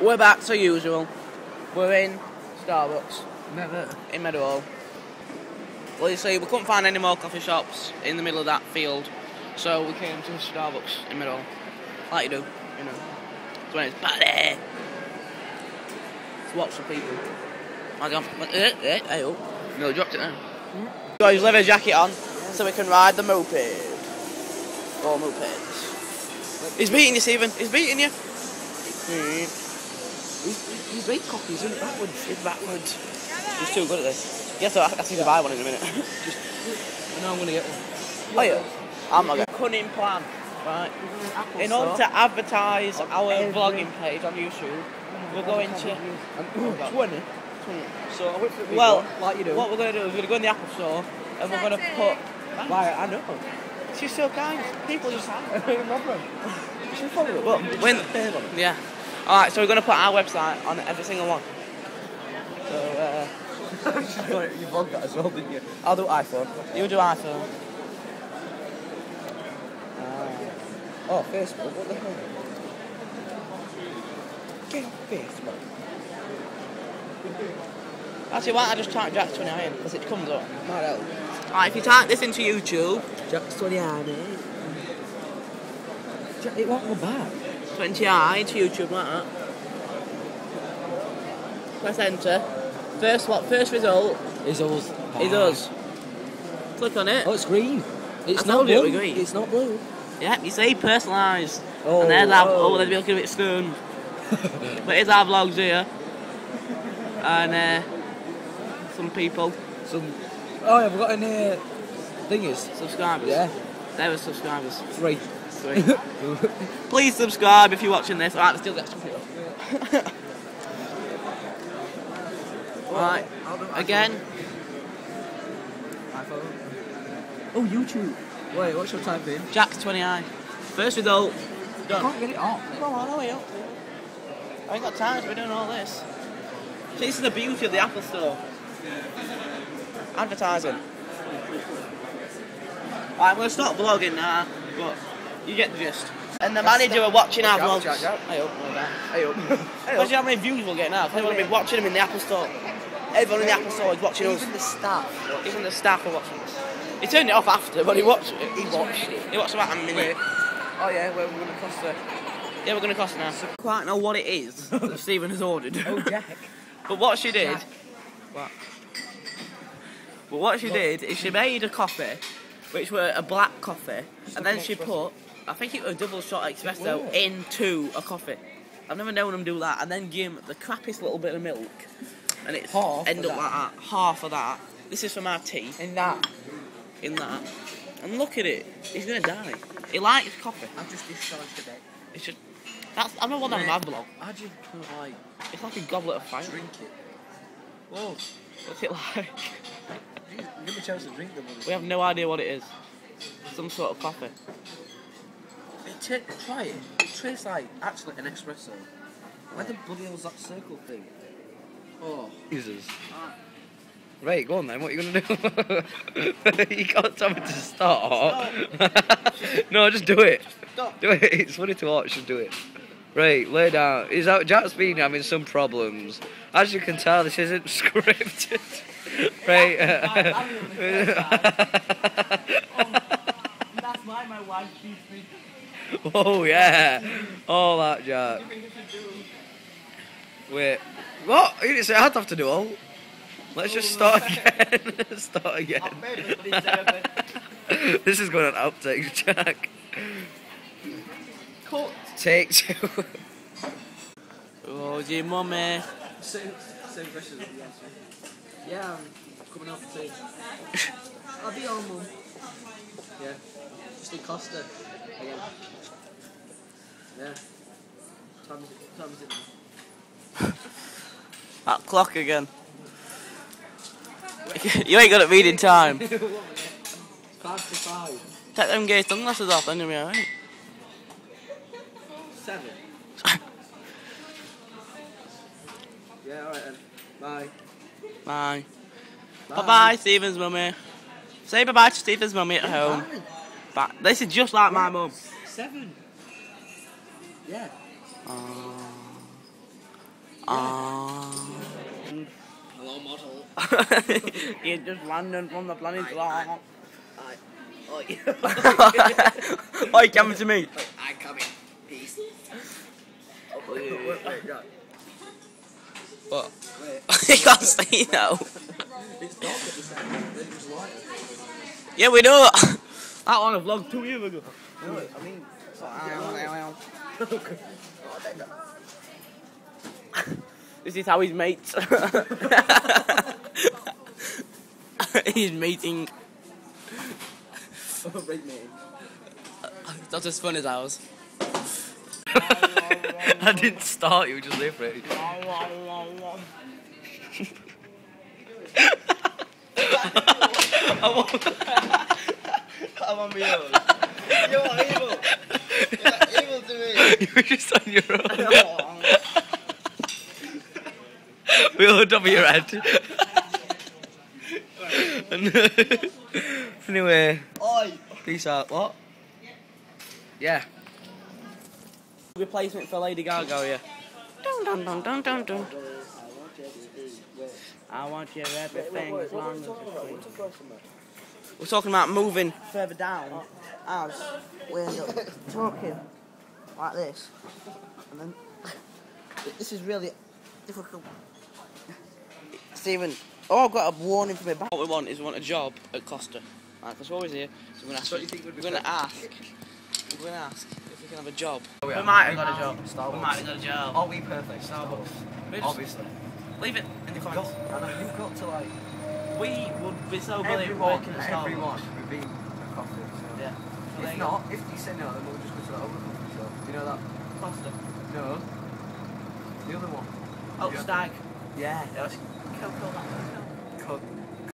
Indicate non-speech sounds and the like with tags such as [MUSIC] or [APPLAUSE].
We're back to usual. We're in Starbucks Never. in Meadowhall. Well, you see, we couldn't find any more coffee shops in the middle of that field, so we came to Starbucks in Meadowhall. Like you do, you know. It's when it's party. To watch the people. I got, eh, eh, hey, oh. No, dropped it now. Got his leather jacket on, so we can ride the moped. Or mopeds. He's beating you, Stephen. He's beating you. He's, he's made copies, isn't it? Backwards. He's backwards. He's too good at this. Yes, I ask you to buy one in a minute. [LAUGHS] I know I'm going to get one. Oh yeah. I'm not going. Cunning plan, right? In order to advertise our every- vlogging page on YouTube, we're going to. And, 20. So, I went for well, one, like you do. what we're going to do is we're going to go in the Apple Store and we're going to put. Why, I know. She's so kind. People just. [LAUGHS] no problem. [LAUGHS] You should follow it. But when, yeah. All right, so we're going to put our website on every single one. So [LAUGHS] uh, you vlogged that as well, didn't you? I'll do iPhone. You do iPhone. Oh, Facebook. What the hell? Get off Facebook. Actually, why don't I just type Jack 29 because it comes up. Might help. Alright, if you type this into YouTube, Jack's 20 eh? Jack, it won't go back. 20i into YouTube like that. Press enter. First what? First result It's us. is us. Click on it. Oh, it's green. It's I not you it blue. green. It's not blue. Yeah, you see personalised. Oh, and there's our, oh. they'd be looking a bit stunned. [LAUGHS] but here's our vlogs here. And uh, some people, Some. Oh, yeah, we've got any uh, thingies. subscribers. Yeah, They were subscribers. three. Three. [LAUGHS] Please subscribe if you're watching this. Alright, still get some people. Alright, again, Oh, YouTube. Wait, what's your time being? Jack's 20i. First result, I done. can't get it off. Come on, hurry up. I ain't got time to be doing all this. See, this is the beauty of the Apple Store. Advertising. Right, I'm going to stop vlogging now, but you get the gist. And the manager are watching our Jack, vlogs. Jack, Jack. I hope, well done. Hey up. Imagine [LAUGHS] how many views we'll get now. Everyone will be watching them in the Apple Store. Everyone in the Apple Store is watching us. Even the staff. Even the staff are watching us. He turned it off after, but he watched it. He watched it. He watched about a minute. Oh yeah, we're, we're going to cost the. Yeah, we're going to cost now. So quite know what it is [LAUGHS] that Stephen has ordered. Oh, [LAUGHS] Jack. but what she did, Jack. what? But what she did is she made a coffee, which were a black coffee, and then she put, I think it was a double shot espresso Whoa. into a coffee. I've never known them do that, and then give 'em the crappiest little bit of milk, and it's Half end up that. like that, half of that. This is for my tea In that, in that, and look at it, he's gonna die. He likes coffee. I've just discharged a bit. It's just that's I remember one on my vlog. How do you like It's like a goblet of fire. drink it? Whoa. What's it like? Give me a chance to drink them. We have no idea what it is. Some sort of coffee. Try it. It tastes like actually an espresso. Where the bloody hell's that circle thing? Oh. Jesus. Ah. Right, go on then. What are you gonna do? [LAUGHS] you can't tell me to start. [LAUGHS] no, just do it. Stop. Do it. It's funny to watch. Just do it. Right, lay down. Is that Jack's been having some problems? As you can tell, this isn't [LAUGHS] scripted. right. Uh, oh, that's why my wife beats me. [LAUGHS] oh yeah. All that, Jack. Wait. What? You didn't say I'd have to do all. Let's just start again. [LAUGHS] start again. [LAUGHS] this is going on outtakes, Jack. Cut. Take two. Oh, dear mummy. Same, same question as you asked. Yeah, I'm coming up for tea. I'll be on, mum. Yeah. Just in Costa. Again. Yeah. Time is it? Time is it now? That clock again. [LAUGHS] you ain't good at reading time. Take Five to five. them gay sunglasses off, then you'll be alright. Seven. [LAUGHS] Yeah, alright then. Bye. Bye. Bye bye, Stephen's mummy. Say bye bye to Stephen's mummy at home. Bye. This is just like my mum. Seven. Yeah. Oh. Ah. Hello, model. [LAUGHS] you just landed from the planet Aye, Earth. Oi. Oi, come to me. I come in. Peace. Wait, wait, wait, God. What? Wait. [LAUGHS] you can't say no. It's dark at the second, then it was lighter. Yeah, we know. [LAUGHS] That one I vlogged two years ago. No, I mean, [LAUGHS] This is how he's mates. [LAUGHS] he's mating. [LAUGHS] right name. That's as fun as ours. I didn't start, you were just there for it. I want, I want me. You're evil. You're evil to me. [LAUGHS] You were just on your own. We'll hold top of your head. [LAUGHS] anyway, Oi. peace out. What? Yeah. Replacement for Lady Gaga, yeah. Dun, dun, dun, dun, dun, dun. I want you everything as long as you're. We're talking about moving further down as we end up talking like this. And then this is really difficult. Stephen, oh, I've got a warning from my back. What we want is we want a job at Costa. Right, because we're always here, so we're going So what do you think to we're going to ask. We're going to ask if we can have a job. Oh, We yeah. might have got a job. Starbucks. We might have got a job. Are we perfect? Starbucks. We Obviously. Leave it in the You've got, comments. I know, you've got to like. We would be so brilliant Everyone, working at Starbucks. everyone should be a coffee. So. Yeah. If not, if you say no, then we'll just go to that other coffee shop. You know that? Costa. No. The other one. Oh, Yeah. Stag. Yeah. Yeah, let's kill, kill that. Cut.